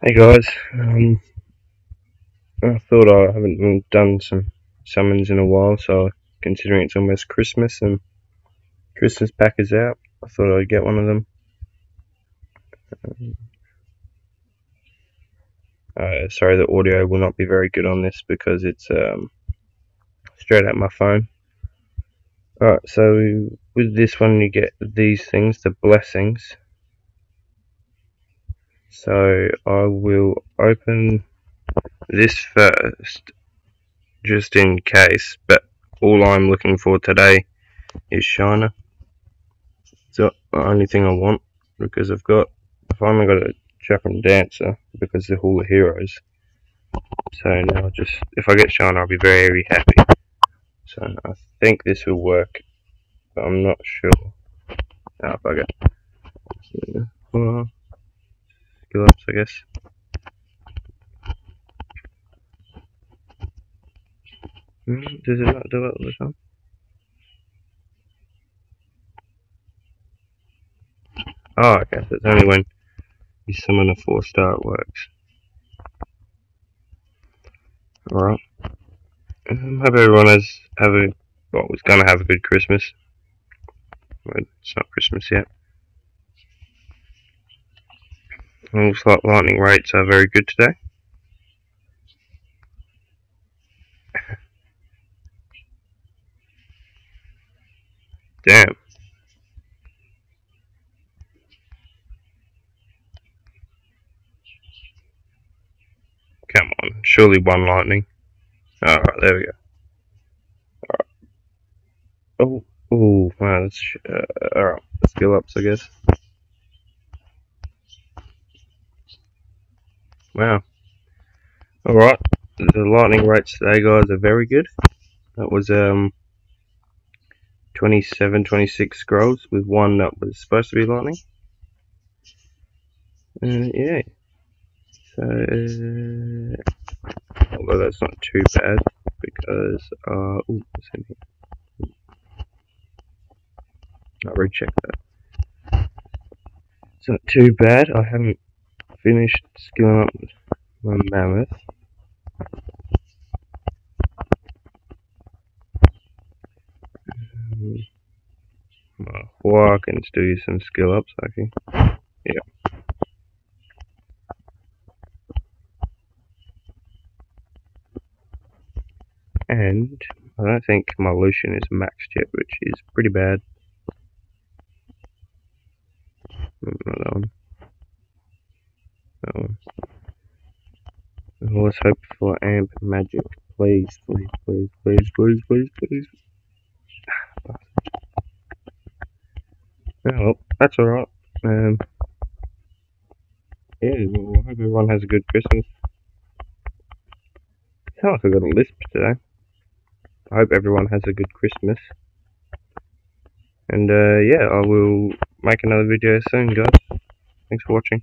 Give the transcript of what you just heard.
Hey guys, um, I thought I haven't done some summons in a while, so considering it's almost Christmas and Christmas pack is out, I thought I'd get one of them. Um, uh, sorry, the audio will not be very good on this because it's um, straight out my phone. Alright, so with this one you get these things, the blessings. So I will open this first, just in case, but all I'm looking for today is Shiner. It's the only thing I want, because I've got, I finally got a Chakram Dancer, because they're all the heroes. So now just, if I get Shiner I'll be very happy. So I think this will work, but I'm not sure. Ah, oh, bugger. Uh, skill ups, I guess. Mm, does it not do it all the time? Oh, okay, so it's only when you summon a 4 star it works. Alright. Um, hope everyone has have a well was gonna have a good Christmas. Well, it's not Christmas yet. Looks like lightning rates are very good today. Damn. Come on, surely one lightning. Alright, there we go. Alright. Oh, oh, man, that's, uh, alright, skill ups, I guess. Wow. Alright, the lightning rates today, guys, are very good. That was, um, 27, 26 scrolls with one that was supposed to be lightning. Uh, yeah. So, although that's not too bad because, uh, ooh, what's in here? I'll recheck that. It's not too bad. I haven't finished skilling up my mammoth. Well, I can still use some skill ups, okay. Yeah. And I don't think my Lushen is maxed yet, which is pretty bad. Hmm, that one. That one. Let's hope for amp magic. Please, please, please, please, please, please, please. Well, that's alright. Um, yeah, well, I hope everyone has a good Christmas. Sounds like I got a lisp today. I hope everyone has a good Christmas. And uh, yeah, I will make another video soon, guys. Thanks for watching.